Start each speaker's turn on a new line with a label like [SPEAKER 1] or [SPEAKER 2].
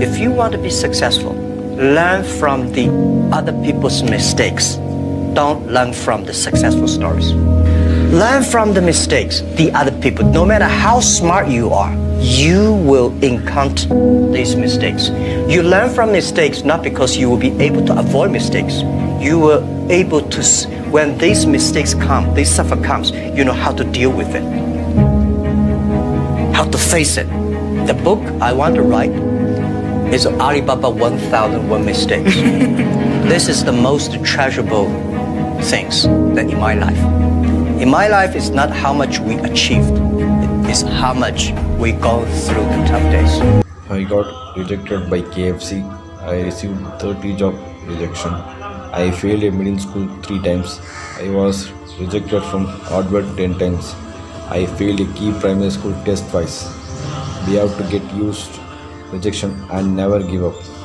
[SPEAKER 1] If you want to be successful, learn from the other people's mistakes. Don't learn from the successful stories. Learn from the mistakes, the other people. No matter how smart you are, you will encounter these mistakes. You learn from mistakes not because you will be able to avoid mistakes. You will able to, when these mistakes come, this suffer comes, you know how to deal with it, how to face it. The book I want to write is Alibaba 1001 Mistakes. this is the most treasurable things that in my life. In my life, it's not how much we achieved, it is how much we go through the tough days.
[SPEAKER 2] I got rejected by KFC. I received 30 job rejection. I failed a middle school three times. I was rejected from Harvard 10 times. I failed a key primary school test twice. We have to get used rejection and never give up.